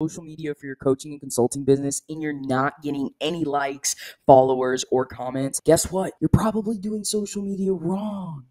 social media for your coaching and consulting business and you're not getting any likes, followers, or comments, guess what? You're probably doing social media wrong.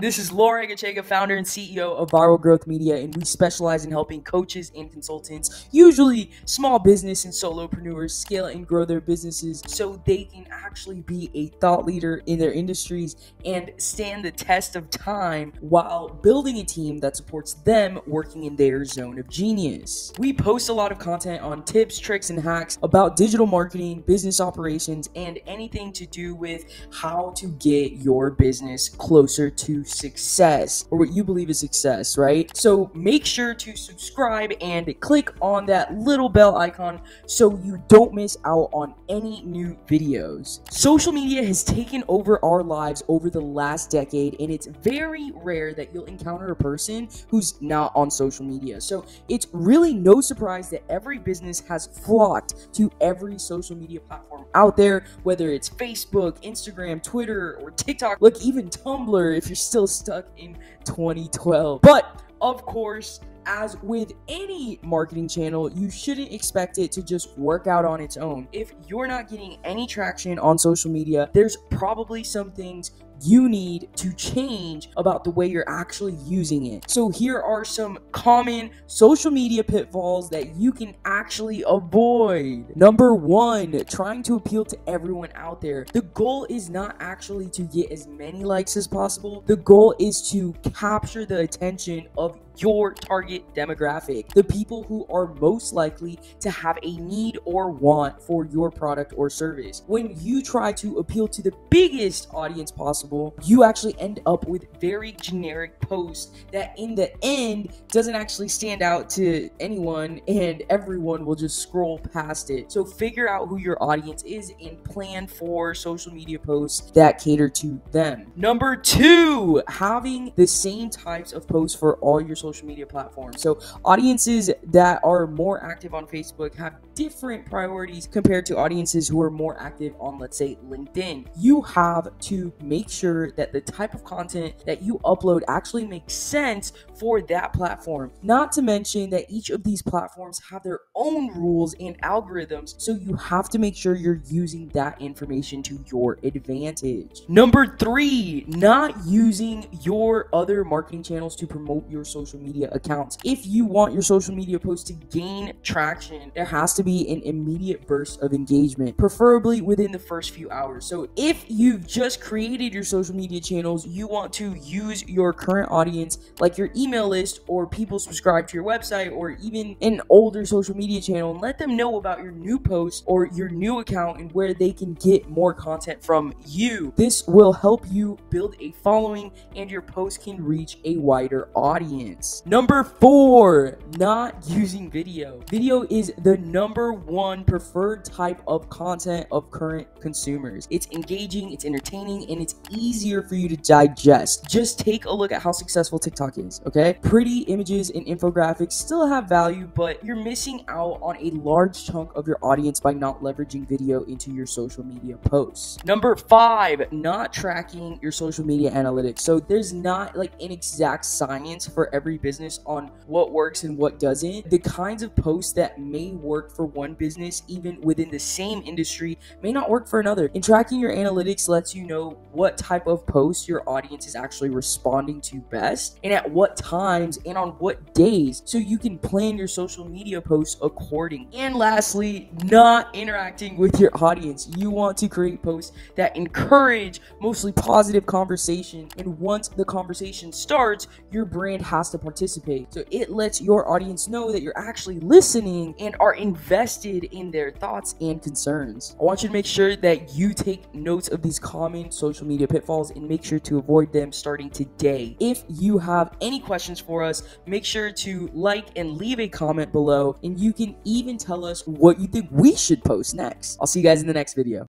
This is Laura Egocheaga, founder and CEO of Viral Growth Media, and we specialize in helping coaches and consultants, usually small business and solopreneurs, scale and grow their businesses so they can actually be a thought leader in their industries and stand the test of time while building a team that supports them working in their zone of genius. We post a lot of content on tips, tricks, and hacks about digital marketing, business operations, and anything to do with how to get your business closer to success or what you believe is success, right? So make sure to subscribe and click on that little bell icon so you don't miss out on any new videos. Social media has taken over our lives over the last decade, and it's very rare that you'll encounter a person who's not on social media. So it's really no surprise that every business has flocked to every social media platform out there, whether it's Facebook, Instagram, Twitter, or TikTok. Look, even Tumblr if you're still stuck in 2012. But of course, as with any marketing channel, you shouldn't expect it to just work out on its own. If you're not getting any traction on social media, there's probably some things you need to change about the way you're actually using it. So, here are some common social media pitfalls that you can actually avoid. Number one, trying to appeal to everyone out there. The goal is not actually to get as many likes as possible, the goal is to capture the attention of your target demographic, the people who are most likely to have a need or want for your product or service. When you try to appeal to the biggest audience possible, possible, you actually end up with very generic posts that in the end doesn't actually stand out to anyone and everyone will just scroll past it. So figure out who your audience is and plan for social media posts that cater to them. Number two, having the same types of posts for all your social media platforms. So audiences that are more active on Facebook have different priorities compared to audiences who are more active on, let's say, LinkedIn. You have to make sure that the type of content that you upload actually makes sense for that platform. Not to mention that each of these platforms have their own rules and algorithms, so you have to make sure you're using that information to your advantage. Number three, not using your other marketing channels to promote your social media accounts. If you want your social media posts to gain traction, there has to be an immediate burst of engagement, preferably within the first few hours. So if you've just created your social media channels, you want to use your current audience, like your email list or people subscribed to your website or even an older social media channel, and let them know about your new post or your new account and where they can get more content from you. This will help you build a following and your post can reach a wider audience. Number four, not using video. Video is the number one preferred type of content of current consumers. It's engaging, it's entertaining, and it's easier for you to digest. Just take a look at how successful TikTok is, okay? Pretty images and infographics still have value, but you're missing out on a large chunk of your audience by not leveraging video into your social media posts. Number five, not tracking your social media analytics. So there's not like an exact science for every business on what works and what doesn't. The kinds of posts that may work for one business, even within the same industry, may not work for another. And tracking your analytics lets you know what type of posts your audience is actually responding to best and at what times and on what days so you can plan your social media posts according. And lastly, not interacting with your audience. You want to create posts that encourage mostly positive conversation and once the conversation starts, your brand has to participate. So it lets your audience know that you're actually listening and are invested in their thoughts and concerns. I want you to make sure that you take notes of these common social media pitfalls and make sure to avoid them starting today. If you have any questions for us, make sure to like and leave a comment below, and you can even tell us what you think we should post next. I'll see you guys in the next video.